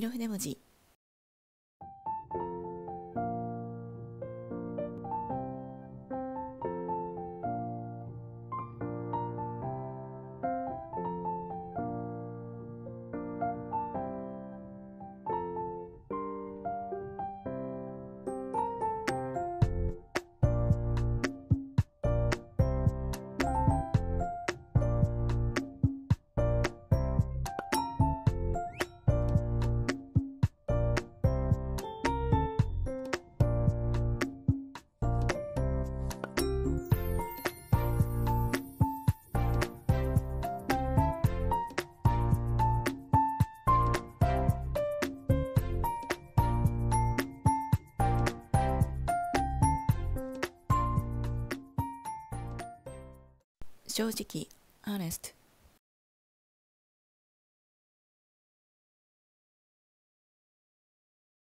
色筆文字。正直 honest